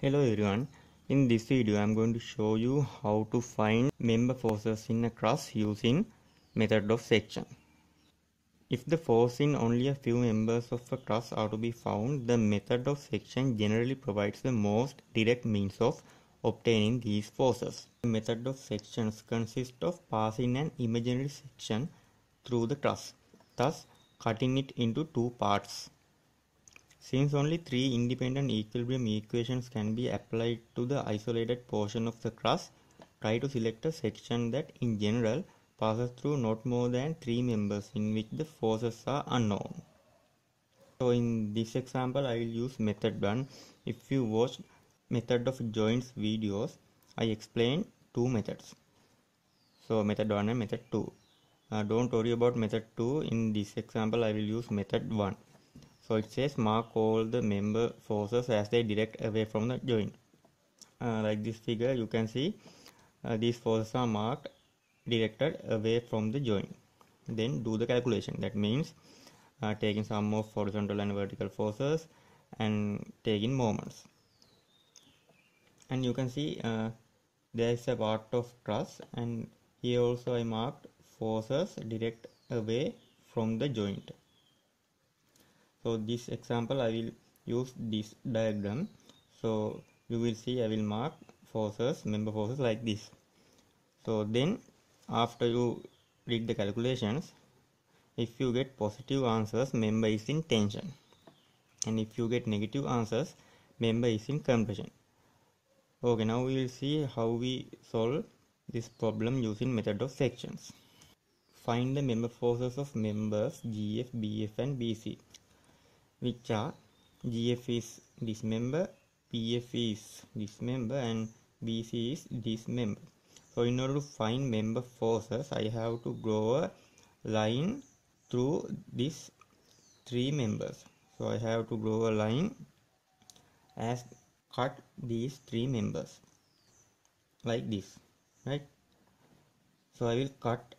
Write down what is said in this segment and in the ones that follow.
Hello everyone, in this video I am going to show you how to find member forces in a truss using method of section. If the force in only a few members of a truss are to be found, the method of section generally provides the most direct means of obtaining these forces. The method of sections consists of passing an imaginary section through the truss, thus cutting it into two parts. Since only three independent equilibrium equations can be applied to the isolated portion of the truss, try to select a section that in general passes through not more than three members in which the forces are unknown. So in this example I will use method 1. If you watch method of joints videos, I explain two methods. So method 1 and method 2. Uh, don't worry about method 2. In this example I will use method 1 so it says mark all the member forces as they direct away from the joint. Uh, like this figure you can see uh, these forces are marked directed away from the joint. Then do the calculation. That means uh, taking sum of horizontal and vertical forces and taking moments. And you can see uh, there is a part of truss and here also I marked forces direct away from the joint so this example I will use this diagram. So you will see I will mark forces member forces like this. So then after you read the calculations if you get positive answers member is in tension. And if you get negative answers member is in compression. Okay now we will see how we solve this problem using method of sections. Find the member forces of members GF, BF and BC which are GF is this member, BF is this member and BC is this member. So in order to find member forces, I have to draw a line through these three members. So I have to draw a line as cut these three members like this, right? So I will cut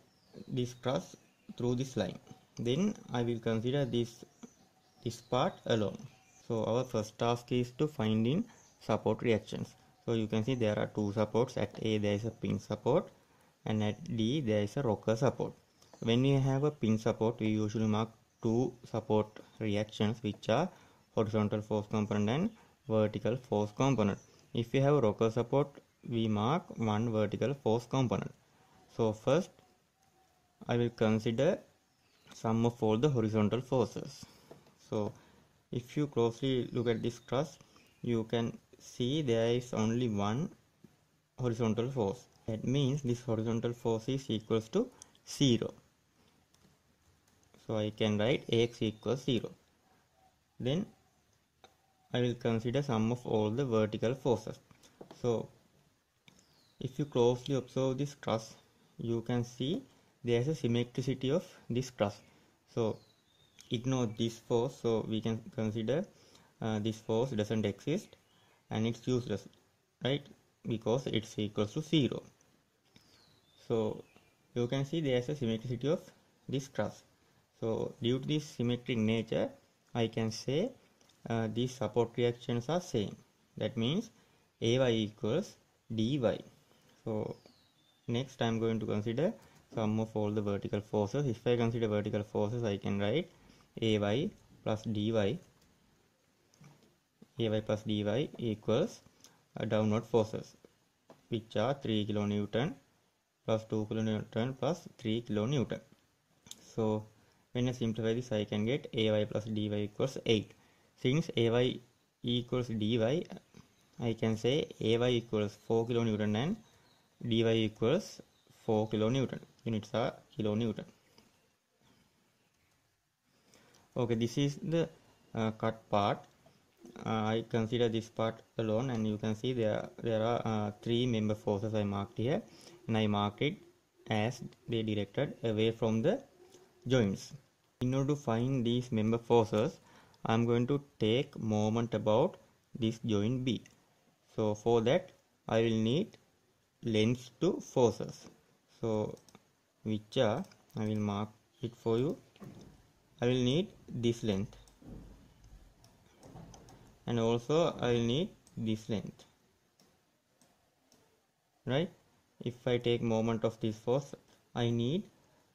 this truss through this line. Then I will consider this this part alone. So our first task is to find in support reactions. So you can see there are two supports. At a there is a pin support and at d there is a rocker support. When you have a pin support we usually mark two support reactions which are horizontal force component and vertical force component. If you have a rocker support we mark one vertical force component. So first i will consider sum of all the horizontal forces so if you closely look at this truss you can see there is only one horizontal force. That means this horizontal force is equals to 0 so I can write Ax equals 0 then I will consider sum of all the vertical forces. So if you closely observe this truss you can see there is a symmetricity of this truss so ignore this force so we can consider uh, this force doesn't exist and it's useless right? Because it's equals to 0 so you can see there's a symmetricity of this truss so due to this symmetric nature I can say uh, these support reactions are same. That means ay equals dy so next I'm going to consider sum of all the vertical forces. If I consider vertical forces I can write ay plus dy ay plus dy equals downward forces which are 3 kilonewton plus 2 kilonewton plus 3 kilonewton. So when I simplify this I can get ay plus dy equals 8 since ay equals dy I can say ay equals 4 kilonewton and dy equals 4 kilonewton. Units are kilonewton okay this is the uh, cut part. Uh, I consider this part alone and you can see there there are uh, three member forces I marked here and I marked it as they directed away from the joints. In order to find these member forces I'm going to take moment about this joint B. So for that I will need length to forces. So which are I will mark it for you I will need this length. And also I will need this length. Right? If I take moment of this force I need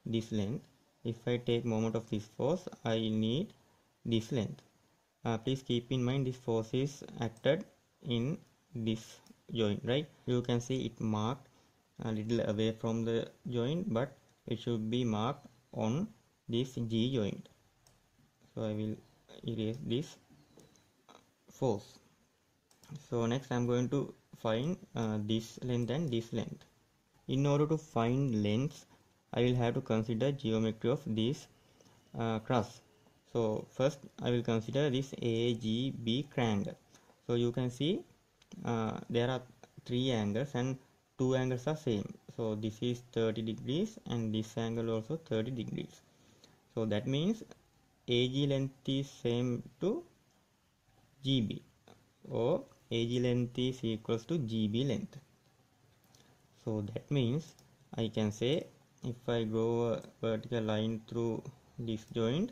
this length. If I take moment of this force I need this length. Uh, please keep in mind this force is acted in this joint right? You can see it marked a little away from the joint but it should be marked on this G joint so I will erase this. Force so next I'm going to find uh, this length and this length. In order to find lengths I will have to consider geometry of this uh, truss. So first I will consider this AGB triangle. So you can see uh, there are three angles and two angles are same. So this is 30 degrees and this angle also 30 degrees. So that means AG length is same to GB or AG length is equals to GB length. So that means I can say if I draw a vertical line through this joint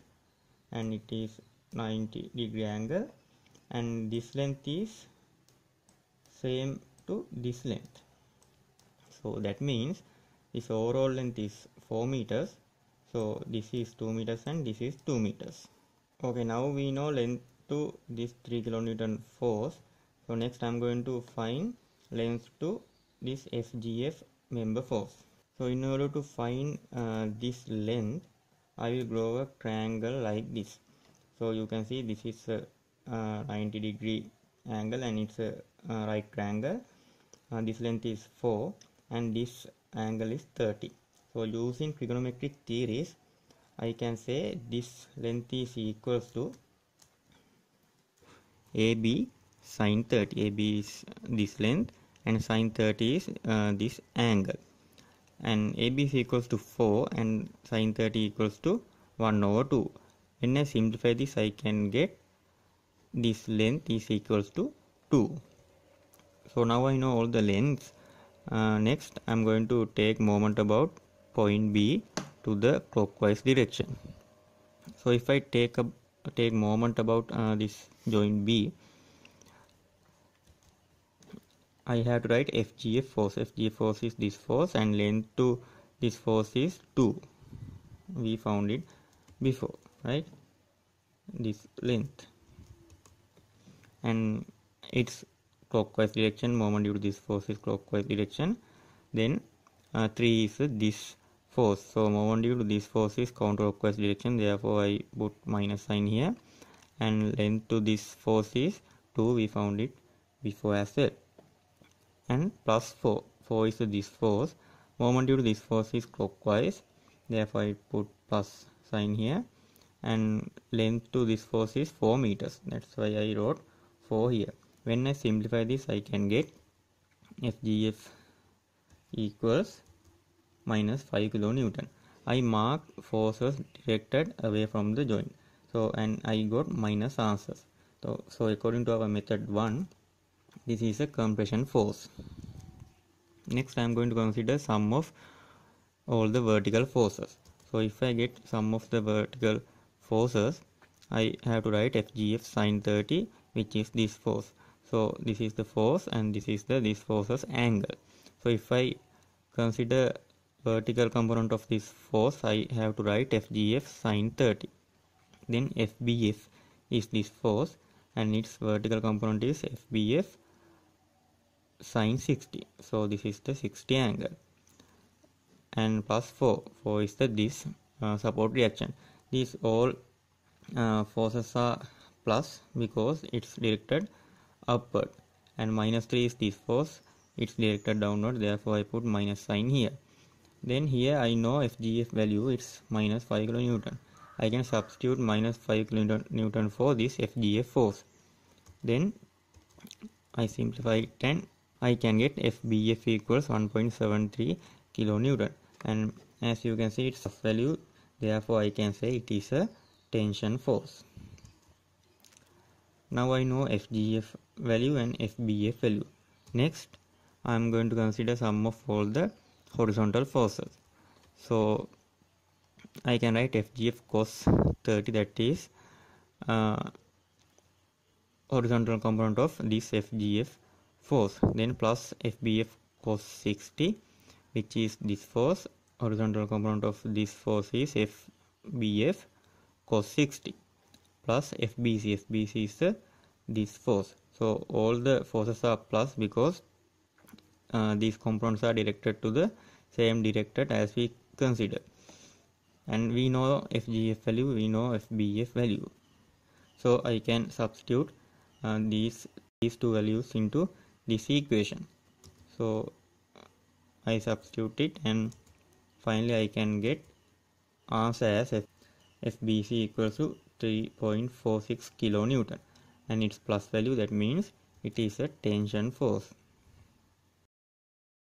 and it is 90 degree angle and this length is same to this length. So that means this overall length is 4 meters so this is 2 meters and this is 2 meters. Okay now we know length to this 3 kilonewton force. So next I'm going to find length to this FGF member force. So in order to find uh, this length I will draw a triangle like this. So you can see this is a, a 90 degree angle and it's a, a right triangle. Uh, this length is 4 and this angle is 30 so using trigonometric theories. I can say this length is equals to AB sine 30 AB is this length and sine 30 is uh, this angle. And AB is equals to 4 and sine 30 equals to 1 over 2 when I simplify this I can get this length is equals to 2 so now I know all the lengths. Uh, next I'm going to take moment about point B to the clockwise direction so if I take a take moment about uh, this joint B I have to write FGF force. FGF force is this force and length to this force is 2. We found it before, right? This length. And its clockwise direction, moment due to this force is clockwise direction. Then uh, 3 is this force. So moment due to this force is counterclockwise direction. Therefore I put minus sign here. And length to this force is 2. We found it before as well and plus 4 4 is this force moment due to this force is clockwise therefore I put plus sign here and length to this force is 4 meters that's why I wrote 4 here when I simplify this I can get FGF equals minus 5 kilonewton I mark forces directed away from the joint. So and I got minus answers. So, so according to our method 1 this is a compression force. Next I am going to consider sum of all the vertical forces. So if I get sum of the vertical forces I have to write FGF sine 30 which is this force. So this is the force and this is the this forces angle. So if I consider vertical component of this force I have to write FGF sine 30 then FBF is this force and its vertical component is FBF sine 60 so this is the 60 angle. And plus 4 4 is the this uh, support reaction. These all uh, forces are plus because it's directed upward. And minus 3 is this force it's directed downward therefore I put minus sign here then here I know FGF value it's minus 5 kilonewton I can substitute minus 5 kilonewton for this FGF force then I simplify it and I can get FBF equals 1.73 kilonewton and as you can see it's value therefore I can say it is a tension force. Now I know FGF value and FBF value. Next I am going to consider sum of all the horizontal forces. So I can write FGF cos 30 that is uh, horizontal component of this FGF force. Then plus FBF cos 60 which is this force. Horizontal component of this force is FBF cos 60 plus FBC FBC is uh, this force. So all the forces are plus because uh, these components are directed to the same directed as we consider. And we know FGF value we know FBF value. So I can substitute uh, these these two values into this equation. So I substitute it and finally I can get answer as F FBC equals to 3.46 kilonewton. And its plus value that means it is a tension force